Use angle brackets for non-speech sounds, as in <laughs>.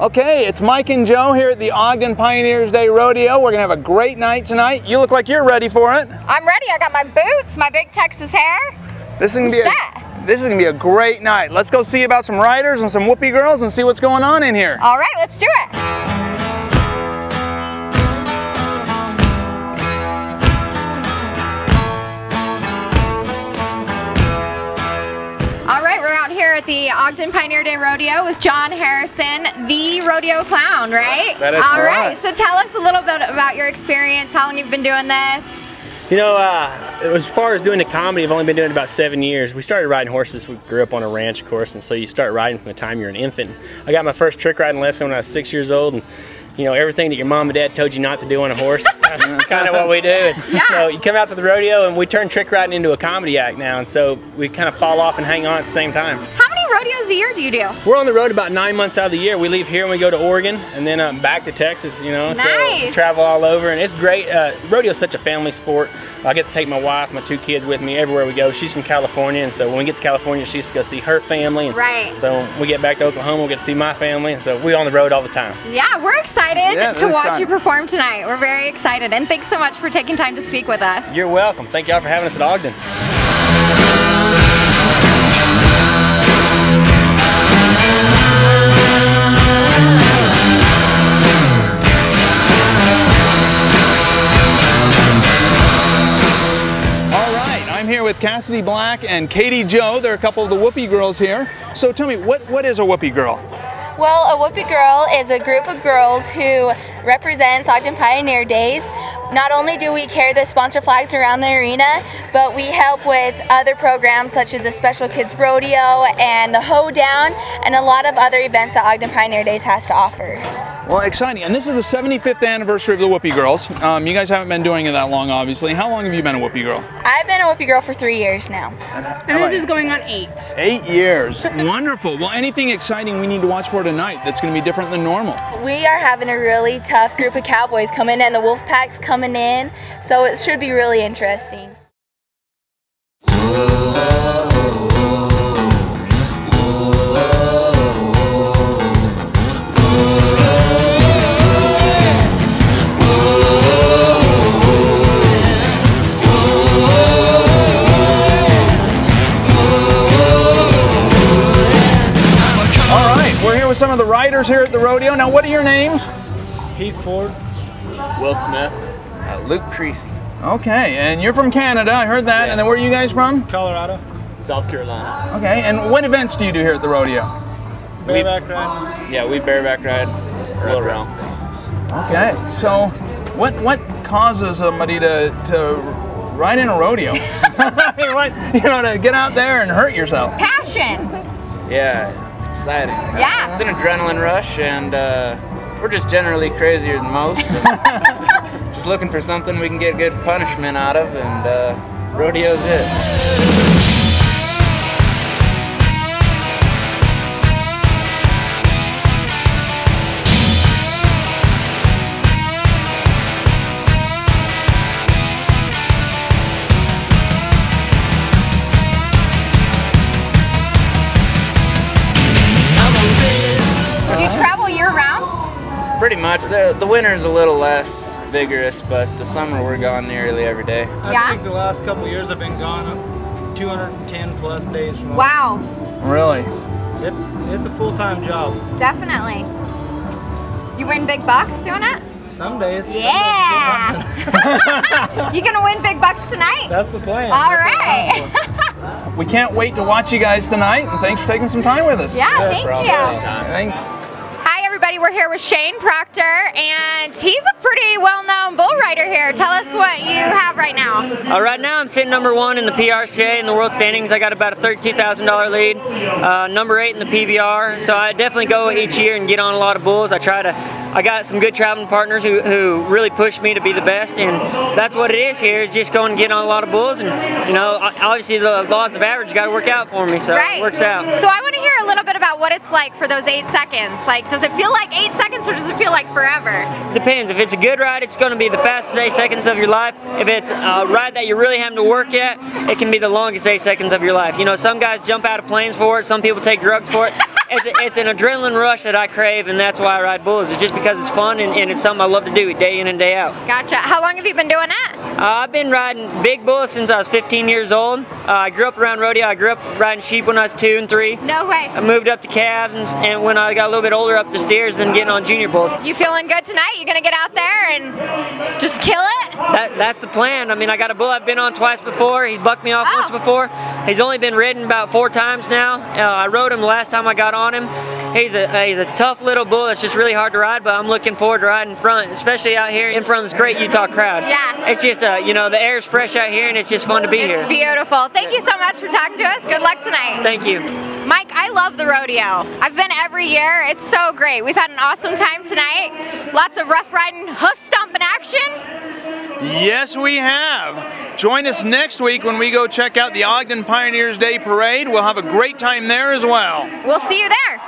Okay, it's Mike and Joe here at the Ogden Pioneers Day Rodeo. We're gonna have a great night tonight. You look like you're ready for it. I'm ready. I got my boots, my big Texas hair. This is gonna be a, this is gonna be a great night. Let's go see about some riders and some whoopee girls and see what's going on in here. All right, let's do it. At the Ogden Pioneer Day Rodeo with John Harrison, the rodeo clown, right? That is All correct. right, so tell us a little bit about your experience, how long you've been doing this. You know, uh, as far as doing the comedy, I've only been doing it about seven years. We started riding horses. We grew up on a ranch, of course, and so you start riding from the time you're an infant. I got my first trick riding lesson when I was six years old, and you know everything that your mom and dad told you not to do on a horse, <laughs> <laughs> kind of what we do. And Yeah. So you come out to the rodeo, and we turn trick riding into a comedy act now, and so we kind of fall off and hang on at the same time. How rodeos a year do you do? We're on the road about nine months out of the year. We leave here and we go to Oregon, and then um, back to Texas. You know, so Nice. we travel all over, and it's great. Uh, rodeo's such a family sport. I get to take my wife, my two kids with me everywhere we go. She's from California, and so when we get to California, she used to go see her family. And Right. So we get back to Oklahoma, we get to see my family, and so we're on the road all the time. Yeah, we're excited Yeah, to watch exciting. you perform tonight. We're very excited, and thanks so much for taking time to speak with us. You're welcome. Thank y'all for having us at Ogden. Cassidy Black and Katie Joe. They're a couple of the whoopee girls here. So tell me, what, what is a whoopee girl? Well, a Whoopee Girl is a group of girls who represents Ogden Pioneer Days. Not only do we carry the sponsor flags around the arena, but we help with other programs such as the Special Kids Rodeo and the Hoedown and a lot of other events that Ogden Pioneer Days has to offer. Well, exciting. And this is the 75th anniversary of the Whoopee Girls. Um, you guys haven't been doing it that long, obviously. How long have you been a Whoopee Girl? I've been a Whoopee Girl for three years now. And this is going on eight. Eight years. <laughs> Wonderful. Well, anything exciting we need to watch for tonight that's going to be different than normal? We are having a really tough group of cowboys coming in, and the wolf pack's coming in, so it should be really interesting. With some of the riders here at the rodeo. Now, what are your names? Heath Ford. Will Smith. Uh, Luke Creasy, Okay, and you're from Canada. I heard that. And then where are you guys from? Colorado. South Carolina. Okay, and what events do you do here at the rodeo? Bareback riding. yeah, we bareback ride real around. Okay, so what what causes somebody to to ride in a rodeo? <laughs> I mean, what you know to get out there and hurt yourself? Passion. Yeah, it's exciting. Yeah. It's an adrenaline rush, and uh, we're just generally crazier than most. <laughs> just looking for something we can get good punishment out of, and uh, rodeo's it. Pretty much. The, the winter's a little less vigorous, but the summer we're gone nearly every day. I Yeah? think the last couple years I've been gone uh, 210 plus days from home. Wow, Really? It's it's a full time job. definitely. You win big bucks doing it? Some days. some days Yeah. get <laughs> nothing. you gonna win big bucks tonight? That's the plan. All That's right. We can't wait to watch you guys tonight, and thanks for taking some time with us. yeah, thank problem. you. Thank- Hi, everybody. We're here with Shane Proctor, and he's a pretty well-known bull rider here. Tell us what you have right now. Uh, right now, I'm sitting number one in the PRCA in the world standings. I got about a $13,000 lead. Uh, number eight in the PBR. So I definitely go each year and get on a lot of bulls. I try to. I got some good traveling partners who, who really push me to be the best, and that's what it is here. Is just going and get on a lot of bulls, and you know, obviously the laws of average got to work out for me, so right. it works out. So I want to hear a little bit about what it's like for those eight seconds. Like, does it feel like eight seconds, or does it feel like forever? Depends. If it's a good ride, it's going to be the fastest eight seconds of your life. If it's a ride that you're really having to work at, it can be the longest eight seconds of your life. You know, some guys jump out of planes for it. Some people take drugs for it. It's, it's an adrenaline rush that I crave, and that's why I ride bulls. It's just because it's fun and, and it's something I love to do day in and day out. Gotcha. How long have you been doing that? Uh, I've been riding big bulls since I was 15 years old. Uh, I grew up around rodeo. I grew up riding sheep when I was two and three. No way. I moved up to calves, and, and when I got a little bit older, up the steers, then getting on junior bulls. You feeling good tonight? You gonna get out there and just kill it? That, that's the plan. I mean, I got a bull I've been on twice before. He's bucked me off Oh. once before. He's only been ridden about four times now. Uh, I rode him the last time I got on him. He's a he's a tough little bull. It's just really hard to ride, but I'm looking forward to riding in front, especially out here in front of this great Utah crowd. Yeah. It's just uh, you know the air's fresh out here, and it's just fun to be It's here. It's beautiful. Thank you so much for talking to us. Good luck tonight. Thank you. Mike, I love the rodeo. I've been every year. It's so great. We've had an awesome time tonight. Lots of rough riding, hoof stomping action. Yes, we have. Join us next week when we go check out the Ogden Pioneers Day Parade. We'll have a great time there as well. We'll see you there.